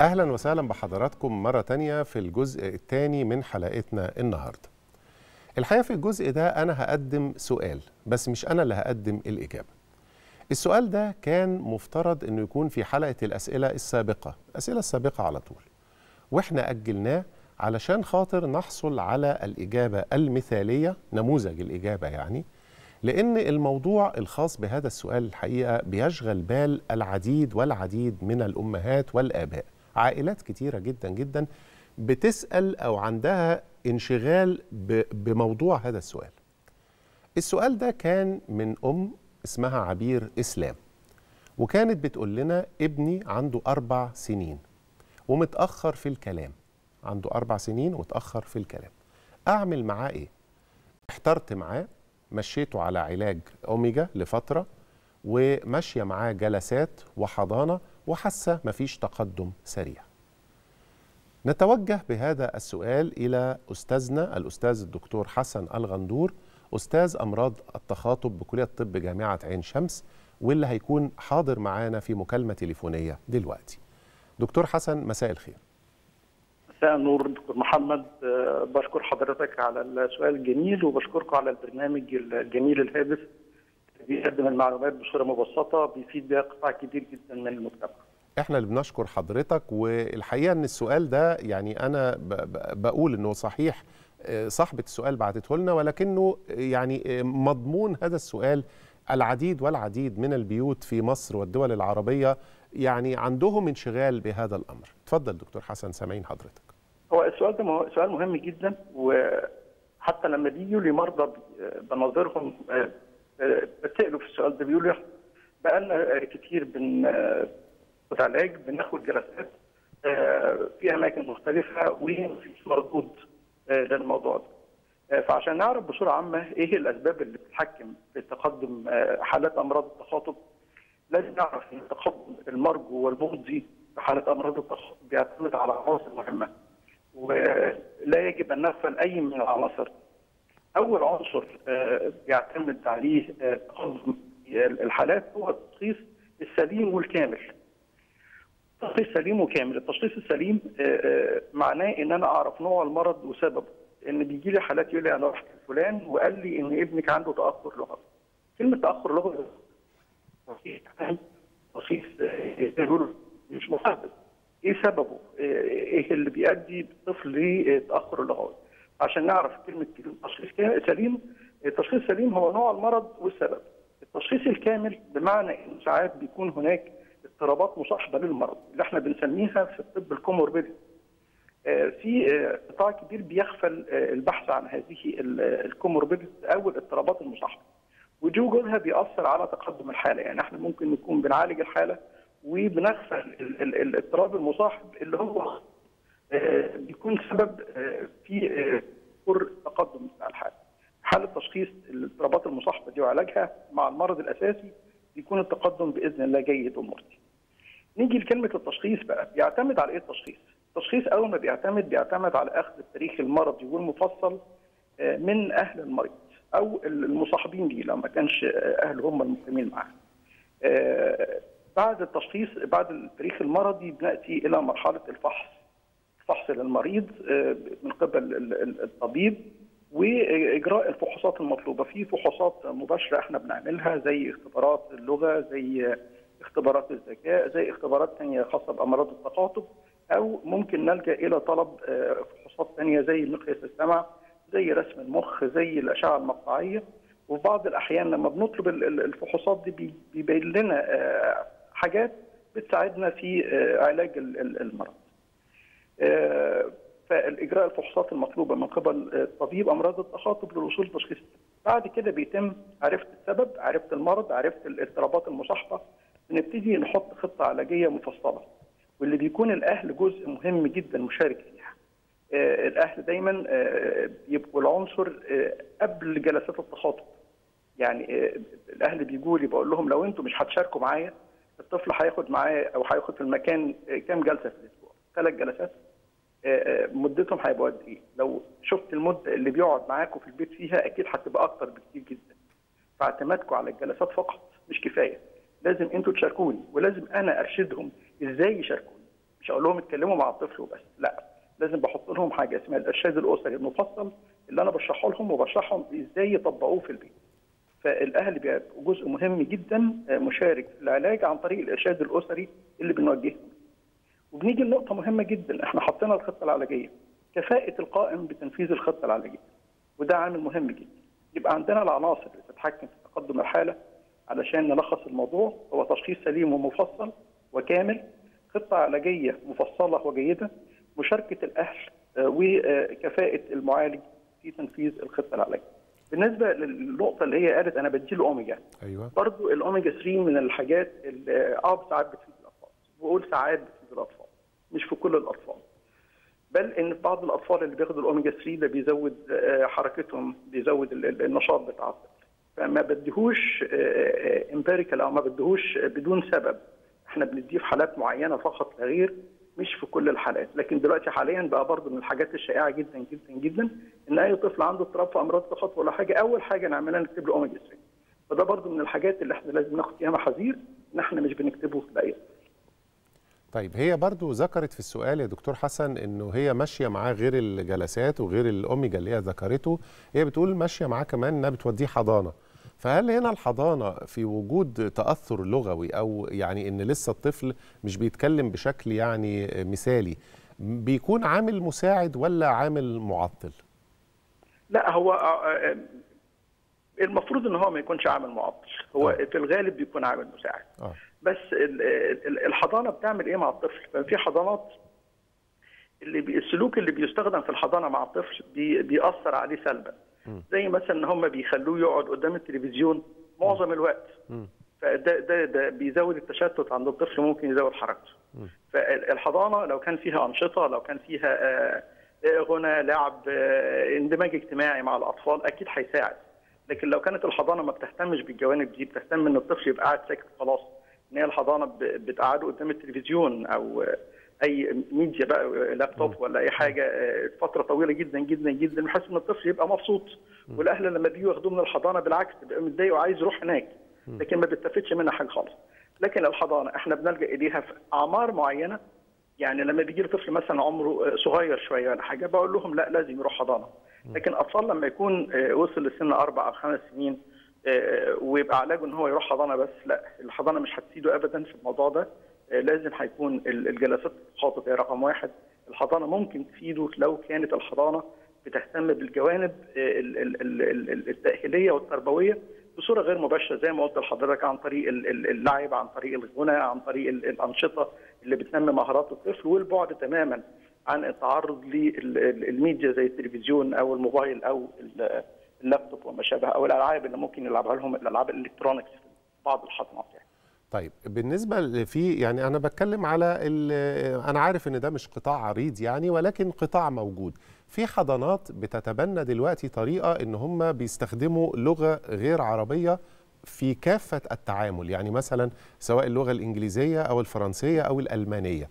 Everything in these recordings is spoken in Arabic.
أهلا وسهلا بحضراتكم مرة تانية في الجزء الثاني من حلقتنا النهارده. الحقيقة في الجزء ده أنا هقدم سؤال بس مش أنا اللي هقدم الإجابة. السؤال ده كان مفترض إنه يكون في حلقة الأسئلة السابقة الاسئله السابقة على طول. وإحنا أجلناه علشان خاطر نحصل على الإجابة المثالية نموذج الإجابة يعني لأن الموضوع الخاص بهذا السؤال الحقيقة بيشغل بال العديد والعديد من الأمهات والآباء. عائلات كتيرة جدا جدا بتسأل أو عندها انشغال بموضوع هذا السؤال. السؤال ده كان من أم اسمها عبير إسلام وكانت بتقول لنا ابني عنده أربع سنين ومتأخر في الكلام عنده أربع سنين ومتاخر في الكلام. أعمل معاه إيه؟ احترت معاه مشيته على علاج أوميجا لفترة وماشيه معاه جلسات وحضانة وحاسة مفيش تقدم سريع. نتوجه بهذا السؤال إلى أستاذنا الأستاذ الدكتور حسن الغندور أستاذ أمراض التخاطب بكلية الطب جامعة عين شمس واللي هيكون حاضر معانا في مكالمة تليفونية دلوقتي. دكتور حسن مساء الخير. مساء النور دكتور محمد بشكر حضرتك على السؤال الجميل وبشكركم على البرنامج الجميل الهادف بيقدم المعلومات بصورة مبسطة بيفيد بيها قطاع كبير جدا من المجتمع. إحنا اللي بنشكر حضرتك والحقيقة إن السؤال ده يعني أنا بقول إنه صحيح صاحبة السؤال بعتته لنا ولكنه يعني مضمون هذا السؤال العديد والعديد من البيوت في مصر والدول العربية يعني عندهم انشغال بهذا الأمر. اتفضل دكتور حسن سامعين حضرتك. هو السؤال ده سؤال مهم جدا وحتى لما بيجوا لي مرضى بناظرهم بتسالوا في السؤال ده بيقولوا بقى لنا كتير بن علاج بناخد جلسات في أماكن مختلفة ومفيش مردود للموضوع ده. فعشان نعرف بصورة عامة إيه الأسباب اللي بتتحكم في تقدم حالات أمراض التخاطب لازم نعرف إن التقدم المرجو والمرضي في حاله أمراض التخاطب بيعتمد على عناصر مهمة ولا يجب أن نغفل أي من العناصر أول عنصر بيعتمد عليه تقدم الحالات هو التشخيص السليم والكامل. تشخيص سليم وكامل، التشخيص السليم معناه إن أنا أعرف نوع المرض وسببه، إن بيجي لي حالات يقول لي أنا رحت فلان وقال لي إن ابنك عنده تأخر لغوي. كلمة تأخر لغوي تشخيص مش محدد. إيه سببه؟ إيه اللي بيؤدي الطفل لتأخر اللغوي؟ عشان نعرف كلمة تشخيص سليم. التشخيص السليم هو نوع المرض والسبب. التشخيص الكامل بمعنى إن ساعات بيكون هناك اضطرابات مصاحبه للمرض اللي إحنا بنسميها في الطب ال comorbidity. في قطاع كبير بيغفل البحث عن هذه ال comorbidity أو الاضطرابات المصاحبه ودي وجودها بيأثر على تقدم الحالة. يعني إحنا ممكن نكون بنعالج الحالة وبنغفل الاضطراب المصاحب اللي هو بيكون سبب في كر تقدم الحاله. حالة تشخيص الاضطرابات المصاحبة دي وعلاجها مع المرض الأساسي بيكون التقدم بإذن الله جيد ومرضي. نيجي لكلمة التشخيص بقى بيعتمد على إيه التشخيص؟ التشخيص أول ما بيعتمد بيعتمد على أخذ التاريخ المرضي والمفصل من أهل المريض أو المصاحبين ليه لو ما كانش اهله هم المقيمين معاه. بعد التشخيص بعد التاريخ المرضي بنأتي إلى مرحلة الفحص فحص للمريض من قبل الطبيب وإجراء الفحوصات المطلوبة في فحوصات مباشرة إحنا بنعملها زي اختبارات اللغة زي اختبارات الذكاء زي اختبارات ثانية خاصة بأمراض التخاطب أو ممكن نلجأ إلى طلب فحوصات ثانية زي مقياس السمع زي رسم المخ زي الأشعة المقطعية وفي بعض الأحيان لما بنطلب الفحوصات دي بيبين لنا حاجات بتساعدنا في علاج المرض. فالإجراء الفحوصات المطلوبة من قبل طبيب أمراض التخاطب للوصول لتشخيص بعد كده بيتم عرفت السبب عرفت المرض عرفت الاضطرابات المصاحبه بنبتدي نحط خطة علاجية مفصلة واللي بيكون الأهل جزء مهم جدا مشارك فيها. الأهل دايما بيبقوا العنصر قبل جلسات التخاطب. يعني الأهل بيجوا لي بقول لهم لو أنتم مش هتشاركوا معايا الطفل هياخد معايا أو هياخد في المكان كام جلسة في الأسبوع. ثلاث جلسات مدتهم هيبقوا قد إيه؟ لو شفت المده اللي بيقعد معاكم في البيت فيها أكيد هتبقى أكتر بكتير جدا. فاعتمادكم على الجلسات فقط مش كفاية. لازم أنتوا تشاركوني ولازم أنا أرشدهم إزاي يشاركوني. مش هقول لهم اتكلموا مع الطفل وبس لا لازم بحط لهم حاجة اسمها الأرشاد الأسري المفصل اللي أنا بشرحه لهم وبشرحهم إزاي يطبقوه في البيت فالأهل بيبقوا جزء مهم جدا مشارك في العلاج عن طريق الإرشاد الأسري اللي بنوجهه وبنيجي لنقطة مهمة جدا. إحنا حطينا الخطة العلاجية. كفاءة القائم بتنفيذ الخطة العلاجية. وده عامل مهم جدا. يبقى عندنا العناصر اللي تتحكم في تقدم الحالة علشان نلخص الموضوع. هو تشخيص سليم ومفصل وكامل. خطة علاجية مفصلة وجيدة. مشاركة الأهل وكفاءة المعالج في تنفيذ الخطة العلاجية. بالنسبة للنقطة اللي هي قالت أنا بديله أوميجا. أيوه. برضو الأوميجا 3 من الحاجات اللي آه ساعات بتفيد الأطفال. بقول ساعات بتفيد الأطفال. مش في كل الأطفال بل إن بعض الأطفال اللي بياخدوا الأوميجا 3 ده بيزود حركتهم بيزود النشاط بتاع الطفل فما بديهوش empirical أو ما بديهوش بدون سبب. إحنا بنديه في حالات معينة فقط لا غير مش في كل الحالات. لكن دلوقتي حاليا بقى برضه من الحاجات الشائعة جدا جدا جدا إن أي طفل عنده اضطراب في أمراض التخاطب ولا حاجة أول حاجة نعملها نكتب له أوميجا 3 فده برضه من الحاجات اللي إحنا لازم ناخد فيها محاذير إن إحنا مش بنكتبه لاي طفل طيب هي برضو ذكرت في السؤال يا دكتور حسن إنه هي ماشية معاه غير الجلسات وغير الاوميجا اللي هي ذكرته هي بتقول ماشية معاه كمان إنها بتوديه حضانة فهل هنا الحضانة في وجود تأثر لغوي أو يعني إن لسه الطفل مش بيتكلم بشكل يعني مثالي بيكون عامل مساعد ولا عامل معطل؟ لا هو المفروض إن هو ما يكونش عامل معطل هو آه. في الغالب بيكون عامل مساعد آه بس ال- ال- الحضانة بتعمل إيه مع الطفل؟ ففي حضانات اللي بي- السلوك اللي بيستخدم في الحضانة مع الطفل بي بيأثر عليه سلبا. زي مثلا إن هم بيخلوه يقعد قدام التلفزيون معظم الوقت. فده ده ده بيزود التشتت عند الطفل ممكن يزود حركته. فالحضانه لو كان فيها أنشطة لو كان فيها آه، آه، غنى لعب آه، اندماج اجتماعي مع الأطفال أكيد هيساعد لكن لو كانت الحضانة ما بتهتمش بالجوانب دي بتهتم إن الطفل يبقى قاعد ساكت خلاص إن هي الحضانة بتقعده قدام التلفزيون أو أي ميديا بقى لابتوب ولا أي حاجة فترة طويلة جدا جدا جدا بحيث إن الطفل يبقى مبسوط. والأهل لما بيجوا ياخدوه من الحضانة بالعكس بيبقى متضايق وعايز يروح هناك لكن ما بيستفدش منها حاجة خالص. لكن الحضانة إحنا بنلجأ إليها في أعمار معينة. يعني لما بيجي لي طفل مثلا عمره صغير شوية ولا حاجة بقول لهم لا لازم يروح حضانة. لكن اطفال لما يكون آه، وصل لسن أربع أو خمس سنين آه، ويبقى علاجه إن هو يروح حضانة بس لا الحضانة مش هتفيده ابدا في الموضوع ده آه، لازم هيكون ال- الجلسات الخاطئه هي رقم واحد. الحضانة ممكن تفيده لو كانت الحضانة بتهتم بالجوانب آه، ال- ال- ال- ال- التاهيليه والتربوية بصورة غير مباشرة زي ما قلت لحضرتك عن طريق ال- ال- اللعب عن طريق الغنى عن طريق ال- الأنشطة اللي بتنمي مهارات الطفل والبعد تماما. عن التعرض للميديا زي التلفزيون أو الموبايل أو ال- اللابتوب وما شابه أو الألعاب اللي ممكن يلعبها لهم الألعاب الإلكترونيكس في بعض الحضانات يعني. طيب بالنسبة في يعني أنا بتكلم على أنا عارف إن ده مش قطاع عريض يعني ولكن قطاع موجود في حضانات بتتبنى دلوقتي طريقة إن هم بيستخدموا لغة غير عربية في كافة التعامل يعني مثلا سواء اللغة الإنجليزية أو الفرنسية أو الألمانية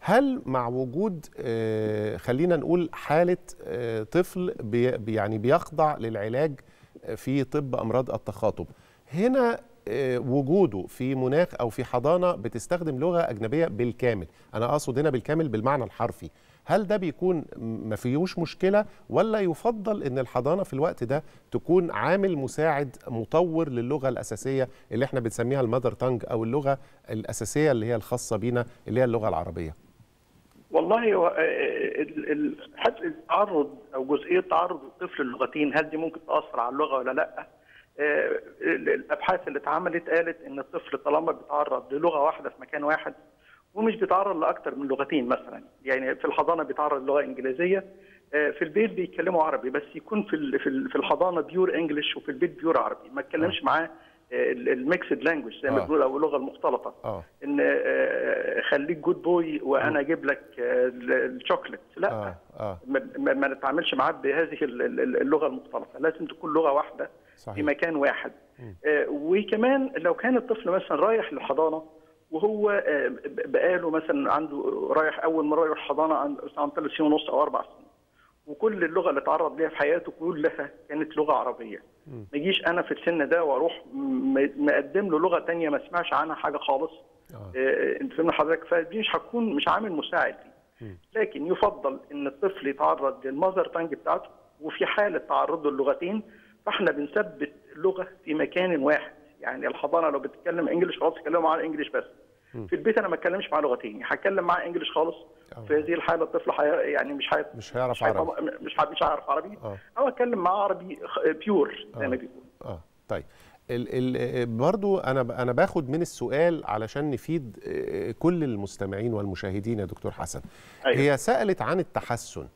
هل مع وجود آه، خلينا نقول حالة آه، طفل بي يعني بيخضع للعلاج في طب أمراض التخاطب. هنا آه، وجوده في مناخ أو في حضانة بتستخدم لغة أجنبية بالكامل. أنا أقصد هنا بالكامل بالمعنى الحرفي. هل ده بيكون ما فيهوش مشكلة؟ ولا يفضل إن الحضانة في الوقت ده تكون عامل مساعد مطور للغة الأساسية اللي إحنا بنسميها المذر تانج أو اللغة الأساسية اللي هي الخاصة بينا اللي هي اللغة العربية؟ والله هو آه، ال- ال- حتى التعرض أو جزئية تعرض الطفل للغتين هل دي ممكن تأثر على اللغة ولا لأ؟ آه، ال- الأبحاث اللي اتعملت قالت إن الطفل طالما بيتعرض للغة واحدة في مكان واحد ومش بيتعرض لاكثر من لغتين مثلا يعني في الحضانة بيتعرض للغة إنجليزية آه، في البيت بيتكلموا عربي بس يكون في في الحضانة pure English وفي البيت pure عربي ما اتكلمش معاه ال mixed language زي ما آه. بنقول أو اللغة المختلطة. آه. إن آه، خليك good boy وأنا أجيب لك آه، الشوكليت لا. آه آه. ما- نتعاملش معاه بهذه ال- ال- اللغة المختلطة. لازم تكون لغة واحدة في صحيح. مكان واحد. آه، وكمان لو كان الطفل مثلا رايح للحضانة وهو آه، بقاله مثلا عنده رايح أول مرة يروح حضانة عن ثلاث سنين ونص أو أربع سنين وكل اللغة اللي اتعرض ليها في حياته كلها كانت لغة عربية. ما يجيش أنا في السن ده وأروح مقدم له لغة تانية ما سمعش عنها حاجة خالص. آه. آه، انت فاهم حضرتك؟ فدي مش هتكون مش عامل مساعد ليه. لكن يفضل إن الطفل يتعرض لل mother tongue بتاعته وفي حالة تعرضه للغتين فإحنا بنثبت لغة في مكان واحد. يعني الحضانة لو بتتكلم English خلاص تكلموا معاه English بس. في البيت أنا ما أتكلمش معاه لغتين هتكلم معاه English خالص آه. في هذه الحالة الطفل حي... يعني مش حي... مش هيعرف عربي. مش ح- مش هيعرف عربي آه. أو اتكلم معاه عربي pure زي آه. ما بيقولوا آه طيب ال ال برضو أنا ب- أنا باخد من السؤال علشان نفيد آه، كل المستمعين والمشاهدين يا دكتور حسن أيوة. هي سألت عن التحسن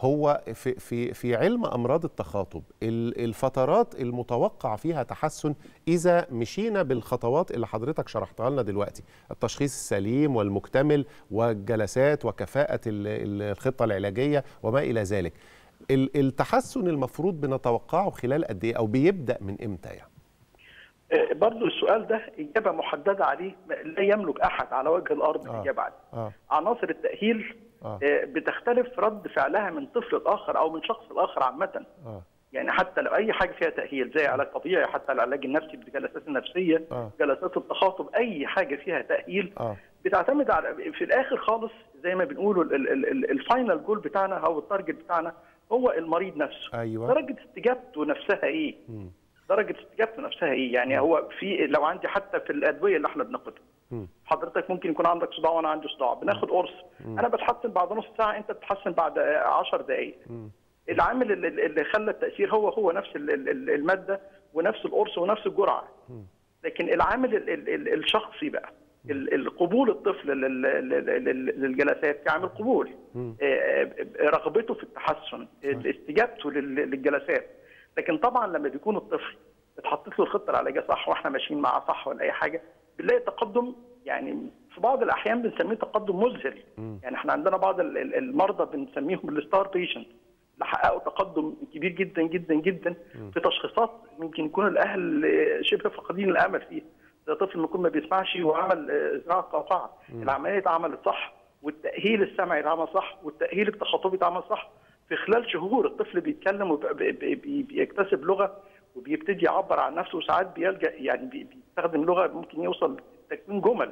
هو في في في علم أمراض التخاطب ال- الفترات المتوقع فيها تحسن إذا مشينا بالخطوات اللي حضرتك شرحتها لنا دلوقتي التشخيص السليم والمكتمل والجلسات وكفاءة ال- ال- الخطة العلاجية وما إلى ذلك. ال- التحسن المفروض بنتوقعه خلال قد إيه أو بيبدأ من إمتى يعني؟ آه، برضو السؤال ده إجابة محددة عليه لا يملك أحد على وجه الأرض آه. الإجابة عليه. آه. عناصر التأهيل آه. آه، بتختلف رد فعلها من طفل لآخر أو من شخص لآخر عامة. آه. يعني حتى لو أي حاجة فيها تأهيل زي علاج طبيعي حتى العلاج النفسي بالجلسات النفسية آه. جلسات التخاطب أي حاجة فيها تأهيل آه. بتعتمد على في الآخر خالص زي ما بنقولوا ال- ال final goal بتاعنا أو ال target بتاعنا هو المريض نفسه. أيوه. درجة استجابته نفسها إيه؟ درجة استجابته نفسها إيه؟ يعني هو في لو عندي حتى في الأدوية اللي إحنا بناخدها. حضرتك ممكن يكون عندك صداع وأنا عندي صداع. بناخد قرص. أنا بتحسن بعد نص ساعة أنت بتتحسن بعد 10 دقائق العامل اللي- اللي خلى التأثير هو هو نفس ال- ال- ال- المادة ونفس القرص ونفس الجرعة. لكن العامل ال- ال- ال- الشخصي بقى ال- القبول الطفل لل- لل- لل- للجلسات كعامل قبول. آه، آه، رغبته في التحسن استجابته لل- للجلسات. لكن طبعا لما بيكون الطفل اتحطت له الخطه العلاجيه صح وإحنا ماشيين معاه صح ولا أي حاجة بنلاقي تقدم يعني في بعض الأحيان بنسميه تقدم مذهل. يعني إحنا عندنا بعض ال- ال- المرضى بنسميهم الستار بيشنت اللي حققوا تقدم كبير جدا جدا جدا في تشخيصات ممكن يكون الأهل شبه فاقدين الأمل فيها. زي طفل ممكن ما بيسمعش وعمل زراعه قاطعه العملية اتعملت صح والتأهيل السمعي اتعمل صح والتأهيل التخاطبي اتعمل صح. في خلال شهور الطفل بيتكلم وبيكتسب لغة وبيبتدي يعبر عن نفسه وساعات بيلجأ يعني بي- بيستخدم لغة ممكن يوصل لتكوين جمل.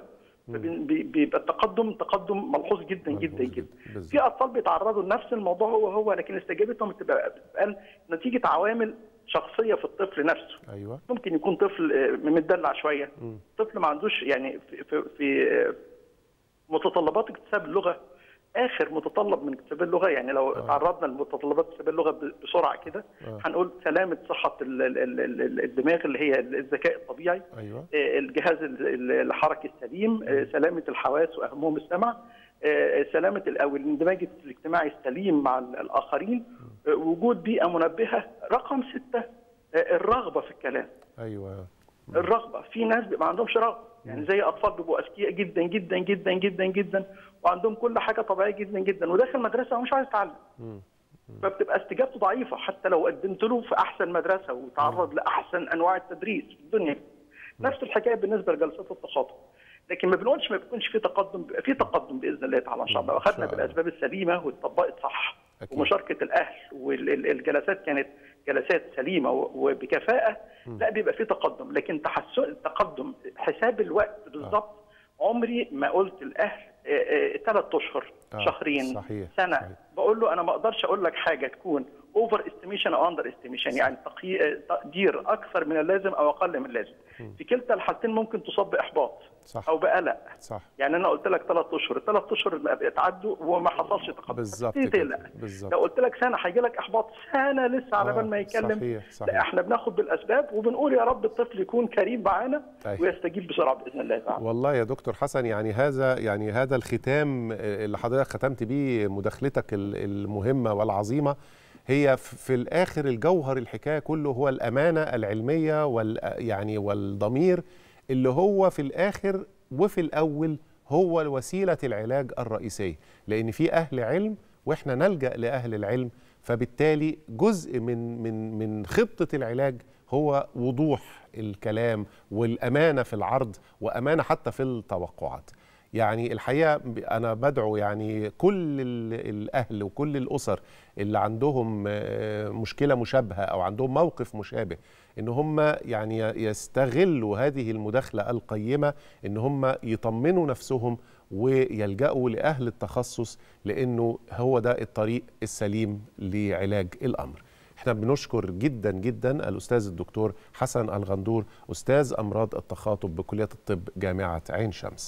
فبيبقى التقدم تقدم ملحوظ جدا جدا جدا. في أطفال بيتعرضوا لنفس الموضوع هو هو لكن استجابتهم بتبقى بتبقى نتيجة عوامل شخصية في الطفل نفسه. أيوه. ممكن يكون طفل آه، مدلع شوية. طفل ما عندوش يعني في, في, في متطلبات اكتساب اللغة. آخر متطلب من اكتساب اللغة يعني لو تعرضنا لمتطلبات اكتساب اللغة بسرعة كده آه. هنقول سلامة صحة ال- ال- ال- ال- الدماغ اللي هي الذكاء الطبيعي أيوه. آه، الجهاز ال- ال- الحركي السليم آه، سلامة الحواس وأهمهم السمع آه، سلامة أو الاندماج الاجتماعي السليم مع ال- الآخرين آه، وجود بيئة منبهة رقم ستة آه، الرغبة في الكلام. أيوه. الرغبة. في ناس بيبقى ما عندهمش رغبة. يعني زي أطفال بيبقوا أذكياء جدا جدا جدا جدا جدا وعندهم كل حاجة طبيعية جدا جدا وداخل مدرسة ومش عايز يتعلم. فبتبقى استجابته ضعيفة. حتى لو قدمت له في أحسن مدرسة وتعرض لأحسن أنواع التدريس في الدنيا. نفس الحكاية بالنسبة لجلسات التخاطب. لكن ما بنقولش ما بيكونش في تقدم في تقدم بإذن الله تعالى إن شاء الله. واخدنا. بالأسباب السليمة واتطبقت صح أكيد. ومشاركة الأهل والجلسات كانت جلسات سليمة وبكفاءة لا بيبقى في تقدم. لكن تحسن التقدم حساب الوقت بالظبط عمري ما قلت الاهل ثلاث أشهر. آه، شهرين صحيح، سنة صحيح. بقول له أنا ما أقدرش أقول لك حاجة تكون over estimation أو under estimation يعني تقي- تقدير أكثر من اللازم أو أقل من اللازم في كلتا الحالتين ممكن تصاب بإحباط صح. أو بقلق صح يعني أنا قلت لك ثلاث أشهر الثلاث أشهر اتعدوا وما حصلش تقدم بالظبط. لو قلت لك سنة هيجي لك إحباط سنة لسه على آه، بال ما يتكلم صحيح، صحيح. لا إحنا بناخد بالأسباب وبنقول يا رب الطفل يكون كريم معانا أيوة. ويستجيب بسرعة بإذن الله تعالى والله يا دكتور حسن يعني هذا يعني هذا الختام اللي حضرتك ختمت بيه مداخلتك ال- المهمة والعظيمة. هي في الآخر الجوهر الحكاية كله هو الأمانة العلمية وال يعني والضمير اللي هو في الآخر وفي الأول هو وسيلة العلاج الرئيسية. لأن في أهل علم وإحنا نلجأ لأهل العلم فبالتالي جزء من من من خطة العلاج هو وضوح الكلام والأمانة في العرض وأمانة حتى في التوقعات. يعني الحقيقة أنا بدعو يعني كل الأهل وكل الأسر اللي عندهم مشكلة مشابهة أو عندهم موقف مشابه إن هم يعني يستغلوا هذه المداخلة القيمة إن هم يطمنوا نفسهم ويلجأوا لأهل التخصص لأنه هو ده الطريق السليم لعلاج الأمر. إحنا بنشكر جدا جدا الأستاذ الدكتور حسن الغندور أستاذ أمراض التخاطب بكلية الطب جامعة عين شمس.